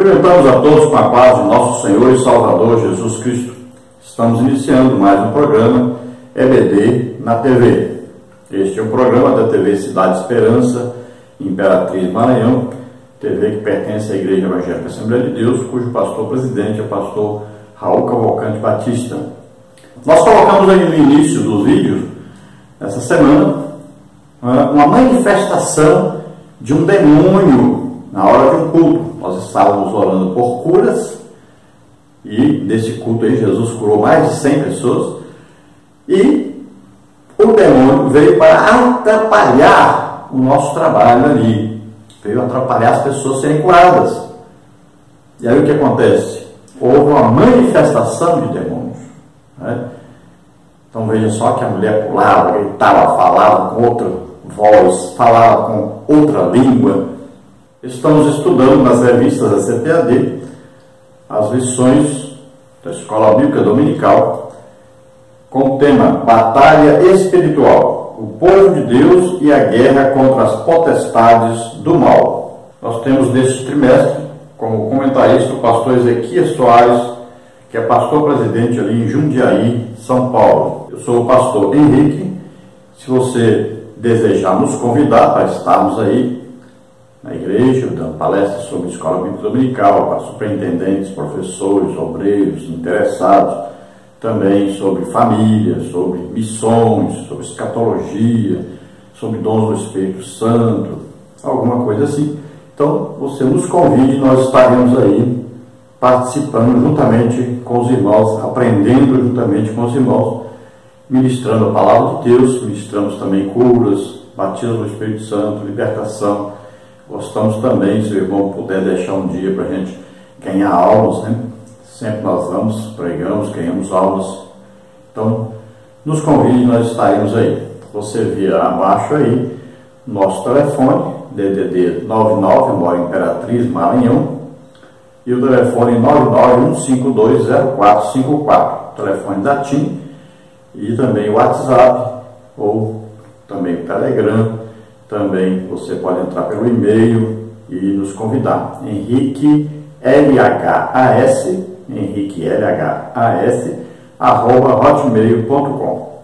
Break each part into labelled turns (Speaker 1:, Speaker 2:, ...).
Speaker 1: Cumprimentamos a todos com a paz nosso Senhor e Salvador Jesus Cristo. Estamos iniciando mais um programa EBD na TV. Este é um programa da TV Cidade Esperança, Imperatriz Maranhão, TV que pertence à Igreja Evangélica Assembleia de Deus, cujo pastor presidente é o pastor Raul Cavalcante Batista. Nós colocamos aí no início do vídeo, essa semana, uma manifestação de um demônio na hora de um culto. Estávamos orando por curas e nesse culto aí Jesus curou mais de 100 pessoas e o demônio veio para atrapalhar o nosso trabalho ali, veio atrapalhar as pessoas serem curadas. E aí o que acontece? Houve uma manifestação de demônios. Né? Então veja só que a mulher pulava, gritava, falava com outra voz, falava com outra língua. Estamos estudando nas revistas da CPAD as lições da Escola Bíblica Dominical com o tema Batalha Espiritual, o povo de Deus e a guerra contra as potestades do mal. Nós temos neste trimestre, como comentarista, o pastor Ezequias Soares, que é pastor presidente ali em Jundiaí, São Paulo. Eu sou o pastor Henrique. Se você desejar nos convidar para estarmos aí na igreja, dando palestras sobre escola bíblica dominical, para superintendentes, professores, obreiros, interessados, também sobre família, sobre missões, sobre escatologia, sobre dons do Espírito Santo, alguma coisa assim. Então, você nos convide, nós estaremos aí participando juntamente com os irmãos, aprendendo juntamente com os irmãos, ministrando a palavra de Deus, ministramos também curas, batismo do Espírito Santo, libertação. Gostamos também, se o irmão puder deixar um dia para a gente ganhar almas, né? Sempre nós vamos, pregamos, ganhamos almas. Então, nos convide, nós estaremos aí. Você via abaixo aí nosso telefone, DDD 99, mora Imperatriz, Maranhão, e o telefone 991520454, telefone da TIM, e também o WhatsApp, ou também o Telegram, também você pode entrar pelo e-mail e nos convidar. Henrique LHAS, Henrique LHAS, arroba hotmail.com.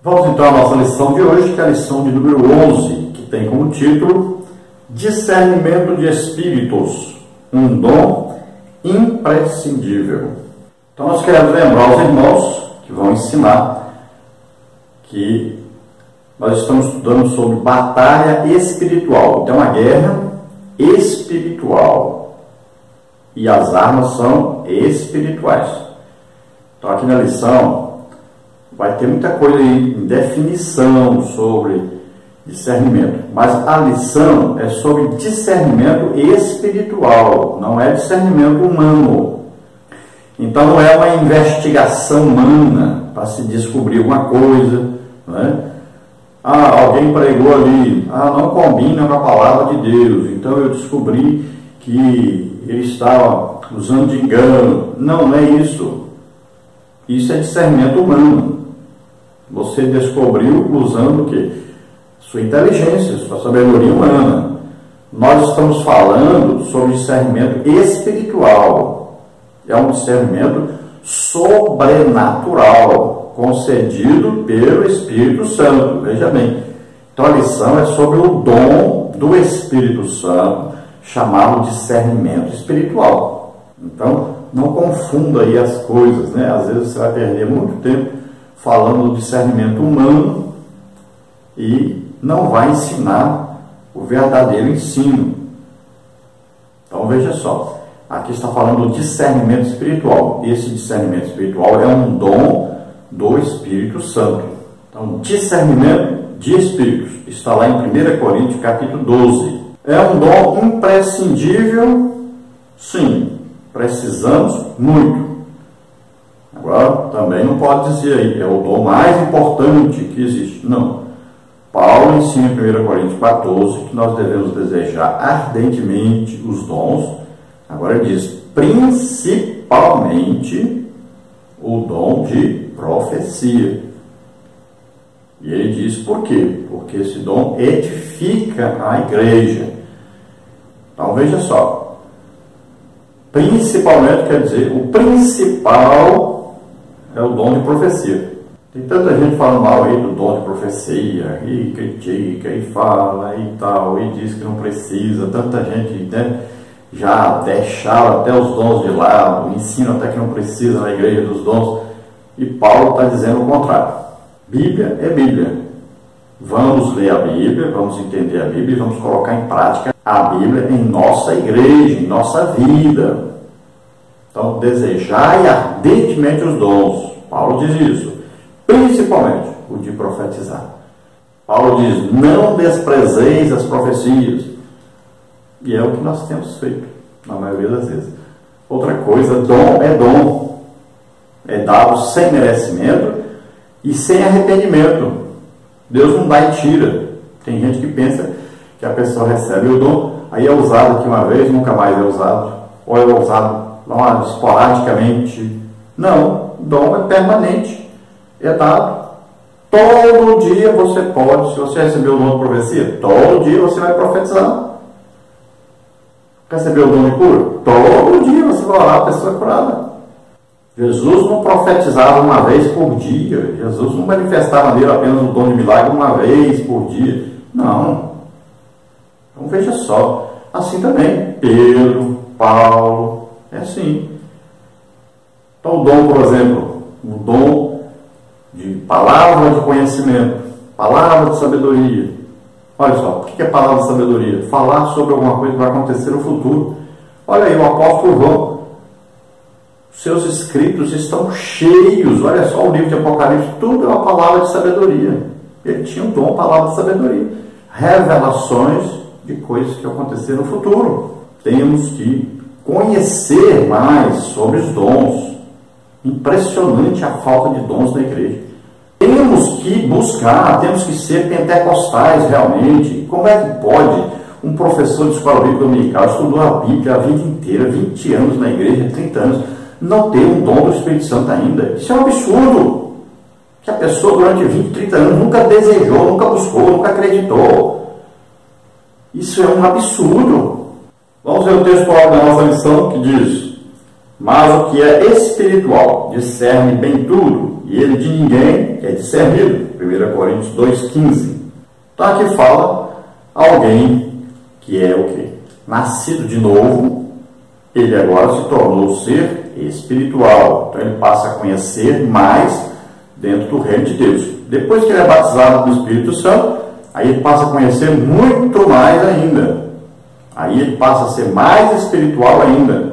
Speaker 1: Vamos então à nossa lição de hoje, que é a lição de número 11, que tem como título Discernimento de Espíritos, um dom imprescindível. Então nós queremos lembrar aos irmãos que vão ensinar que nós estamos estudando sobre batalha espiritual. Então, a guerra espiritual. E as armas são espirituais. Então, aqui na lição, vai ter muita coisa aí em definição sobre discernimento. Mas a lição é sobre discernimento espiritual, não é discernimento humano. Então, não é uma investigação humana para se descobrir uma coisa. Não é? Ah, alguém pregou ali, ah, não combina com a palavra de Deus, então eu descobri que ele estava usando de engano. Não, não é isso. Isso é discernimento humano. Você descobriu usando o quê? Sua inteligência, sua sabedoria humana. Nós estamos falando sobre discernimento espiritual. É um discernimento sobrenatural concedido pelo Espírito Santo. Veja bem. Então a lição é sobre o dom do Espírito Santo, chamado discernimento espiritual. Então, não confunda aí as coisas, né? Às vezes você vai perder muito tempo falando do discernimento humano e não vai ensinar o verdadeiro ensino. Então veja só, aqui está falando do discernimento espiritual. Esse discernimento espiritual é um dom do Espírito Santo. Então, discernimento de espíritos está lá em 1 Coríntios capítulo 12. É um dom imprescindível? Sim, precisamos muito. Agora, também não pode dizer aí, é o dom mais importante que existe. Não. Paulo ensina em 1 Coríntios 14 que nós devemos desejar ardentemente os dons. Agora ele diz, principalmente o dom de profecia. E ele diz por quê? Porque esse dom edifica a igreja. Então veja só. Principalmente quer dizer, o principal é o dom de profecia. Tem tanta gente falando mal aí do dom de profecia, e critica, e fala e tal, e diz que não precisa. Tanta gente né, já deixaram até os dons de lado, ensina até que não precisa na igreja dos dons. E Paulo está dizendo o contrário. Bíblia é Bíblia. Vamos ler a Bíblia, vamos entender a Bíblia e vamos colocar em prática a Bíblia em nossa igreja, em nossa vida. Então, desejai ardentemente os dons. Paulo diz isso. Principalmente o de profetizar. Paulo diz: não desprezeis as profecias. E é o que nós temos feito, na maioria das vezes. Outra coisa, dom é dom. É dado sem merecimento e sem arrependimento. Deus não dá e tira. Tem gente que pensa que a pessoa recebe o dom, aí é usado aqui uma vez, nunca mais é usado, ou é usado lá, esporadicamente. Não, dom é permanente, é dado. Todo dia você pode, se você recebeu o dom de profecia, todo dia você vai profetizar. Recebeu o dom de cura? Todo dia você vai orar, a pessoa é curada. Jesus não profetizava uma vez por dia. Jesus não manifestava nele apenas o dom de milagre uma vez por dia. Não. Então veja só. Assim também, Pedro, Paulo, é assim. Então o dom, por exemplo, o dom de palavra de conhecimento, palavra de sabedoria. Olha só, o que é palavra de sabedoria? Falar sobre alguma coisa que vai acontecer no futuro. Olha aí, o apóstolo João seus escritos estão cheios, olha só o livro de Apocalipse, tudo é uma palavra de sabedoria. Ele tinha um dom, palavra de sabedoria. Revelações de coisas que aconteceram no futuro. Temos que conhecer mais sobre os dons. Impressionante a falta de dons na igreja. Temos que buscar, temos que ser pentecostais realmente. Como é que pode um professor de escola bíblica dominical estudou a Bíblia a vida inteira, 20 anos na igreja, 30 anos, não ter um dom do Espírito Santo ainda. Isso é um absurdo. Que a pessoa durante 20, 30 anos nunca desejou, nunca buscou, nunca acreditou. Isso é um absurdo. Vamos ver o texto da nossa lição que diz: Mas o que é espiritual discerne bem tudo, e ele de ninguém é discernido. 1 Coríntios 2,15. Então aqui fala alguém que é o que? Nascido de novo, ele agora se tornou ser espiritual. Então ele passa a conhecer mais dentro do reino de Deus. Depois que ele é batizado no Espírito Santo, aí ele passa a conhecer muito mais ainda. Aí ele passa a ser mais espiritual ainda.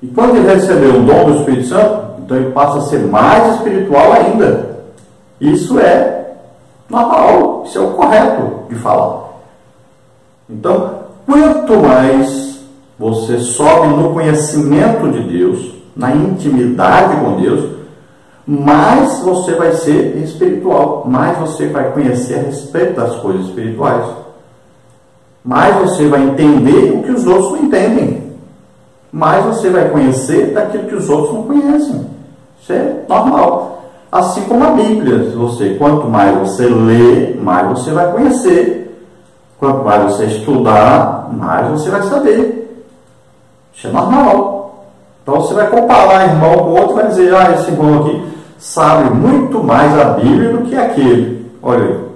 Speaker 1: E quando ele recebeu o dom do Espírito Santo, então ele passa a ser mais espiritual ainda. Isso é normal, isso é o correto de falar. Então, quanto mais você sobe no conhecimento de Deus, na intimidade com Deus, mais você vai ser espiritual, mais você vai conhecer a respeito das coisas espirituais, mais você vai entender o que os outros não entendem, mais você vai conhecer daquilo que os outros não conhecem. Isso é normal. Assim como a Bíblia, você quanto mais você lê, mais você vai conhecer. Quanto mais você estudar, mais você vai saber. Isso é normal. Então você vai comparar irmão com outro vai dizer, ah, esse irmão aqui sabe muito mais a Bíblia do que aquele. Olha aí.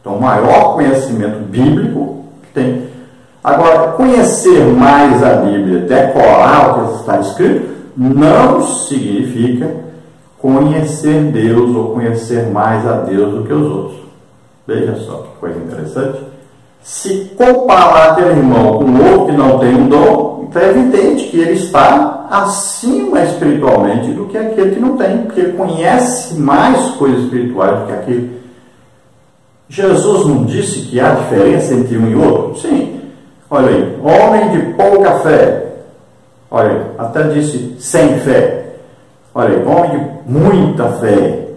Speaker 1: Então, maior conhecimento bíblico que tem. Agora, conhecer mais a Bíblia, decorar o que está escrito, não significa conhecer Deus ou conhecer mais a Deus do que os outros. Veja só que coisa interessante. Se comparar aquele irmão com outro que não tem um dom, então é evidente que ele está acima espiritualmente do que aquele que não tem, porque ele conhece mais coisas espirituais do que aquele. Jesus não disse que há diferença entre um e outro? Sim. Olha aí, homem de pouca fé. Olha aí, até disse sem fé. Olha aí, homem de muita fé.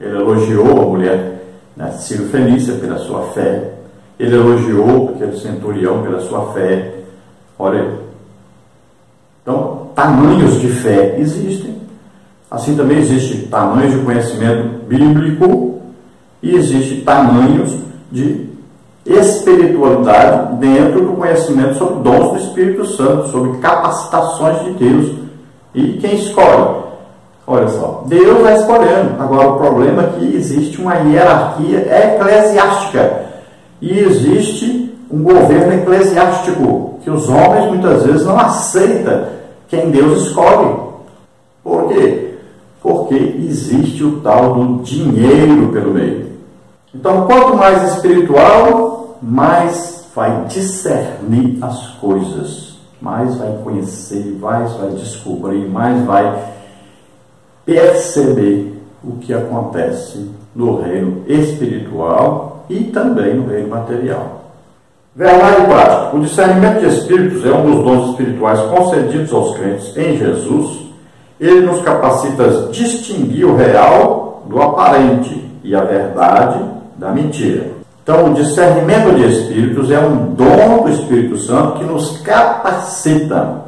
Speaker 1: Ele elogiou a mulher né, Ciro Fenícia pela sua fé. Ele elogiou aquele centurião pela sua fé. Olha aí, então, tamanhos de fé existem. Assim também existe tamanhos de conhecimento bíblico E existem tamanhos de espiritualidade dentro do conhecimento sobre dons do Espírito Santo, sobre capacitações de Deus. E quem escolhe? Olha só, Deus vai escolhendo. Agora, o problema é que existe uma hierarquia eclesiástica e existe um governo eclesiástico que os homens muitas vezes não aceitam quem Deus escolhe. Por quê? Porque existe o tal do dinheiro pelo meio. Então, quanto mais espiritual, mais vai discernir as coisas, mais vai conhecer, mais vai descobrir, mais vai perceber o que acontece no reino espiritual e também no reino material. Verdade prática. O discernimento de espíritos é um dos dons espirituais concedidos aos crentes em Jesus. Ele nos capacita a distinguir o real do aparente e a verdade da mentira. Então, o discernimento de espíritos é um dom do Espírito Santo que nos capacita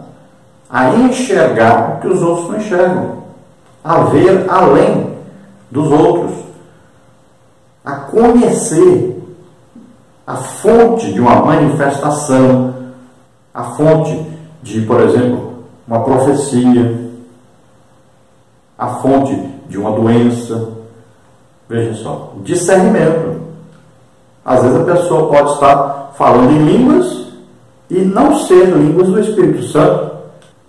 Speaker 1: a enxergar o que os outros não enxergam a ver além dos outros, a conhecer a fonte de uma manifestação, a fonte de, por exemplo, uma profecia, a fonte de uma doença. Veja só, discernimento. Às vezes a pessoa pode estar falando em línguas e não ser línguas do Espírito Santo.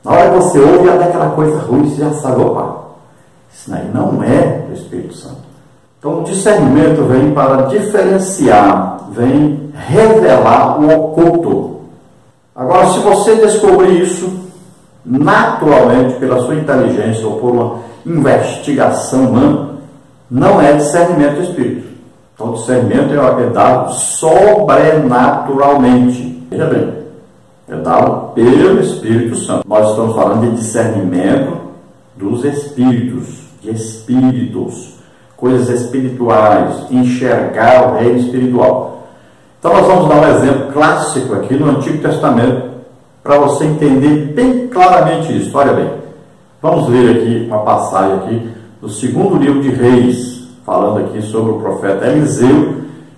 Speaker 1: Na hora que você ouve até aquela coisa ruim, você já sabe, opa, isso aí não é do Espírito Santo. Então, o discernimento vem para diferenciar, vem revelar o oculto. Agora, se você descobrir isso naturalmente pela sua inteligência ou por uma investigação humana, não é discernimento do Espírito. Então, o discernimento é dado sobrenaturalmente. Veja bem, é dado pelo Espírito Santo. Nós estamos falando de discernimento dos Espíritos de espíritos, coisas espirituais, enxergar o reino espiritual. Então nós vamos dar um exemplo clássico aqui no Antigo Testamento para você entender bem claramente isso. Olha bem, vamos ler aqui uma passagem aqui do segundo livro de Reis, falando aqui sobre o profeta Eliseu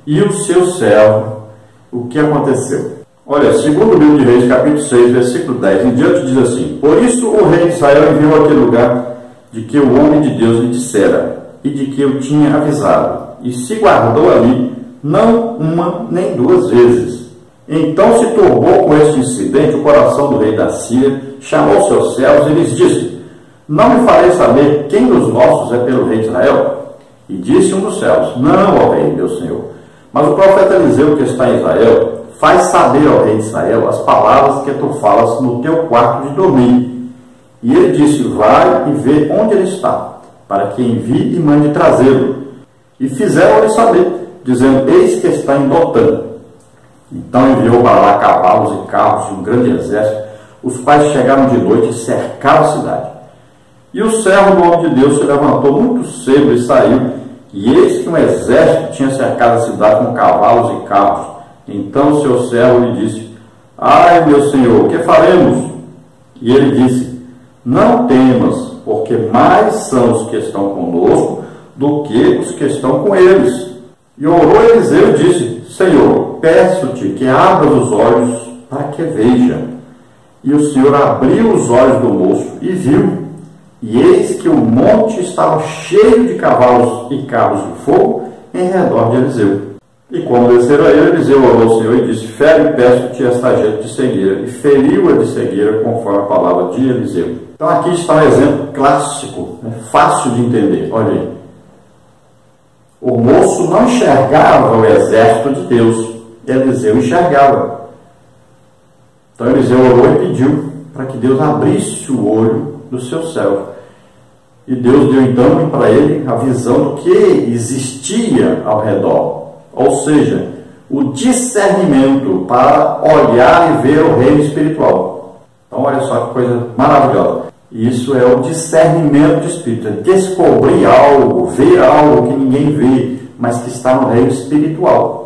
Speaker 1: e o seu servo, o que aconteceu. Olha, segundo livro de Reis, capítulo 6, versículo 10 em diante, diz assim: Por isso o rei de Israel enviou aquele lugar de que o homem de Deus lhe dissera e de que eu tinha avisado, e se guardou ali, não uma nem duas vezes. Então se turbou com este incidente o coração do rei da Síria, chamou seus servos e lhes disse: Não me farei saber quem dos nossos é pelo rei de Israel? E disse um dos céus: Não, ó rei, meu senhor. Mas o profeta Eliseu, que está em Israel, faz saber ao rei de Israel as palavras que tu falas no teu quarto de dormir e ele disse: Vai e vê onde ele está, para que envie e mande trazê-lo. E fizeram-lhe saber, dizendo: Eis que está em Dotã. Então enviou para lá cavalos e carros de um grande exército, os quais chegaram de noite e cercaram a cidade. E o servo do homem de Deus se levantou muito cedo e saiu, e eis que um exército tinha cercado a cidade com cavalos e carros. Então seu servo lhe disse: Ai, meu senhor, que faremos? E ele disse: não temas, porque mais são os que estão conosco do que os que estão com eles. E orou Eliseu e disse: Senhor, peço-te que abras os olhos para que veja. E o Senhor abriu os olhos do moço e viu. E eis que o monte estava cheio de cavalos e carros de fogo em redor de Eliseu. E quando desceram a ele, Eliseu orou ao Senhor e disse: Fere, peço-te esta gente de cegueira. E feriu-a de cegueira, conforme a palavra de Eliseu. Então aqui está um exemplo clássico, né, fácil de entender. Olha aí. O moço não enxergava o exército de Deus, Eliseu enxergava. Então Eliseu orou e pediu para que Deus abrisse o olho do seu céu. E Deus deu então para ele a visão do que existia ao redor. Ou seja, o discernimento para olhar e ver o reino espiritual. Então, olha só que coisa maravilhosa. Isso é o discernimento de espírito, é descobrir algo, ver algo que ninguém vê, mas que está no reino espiritual.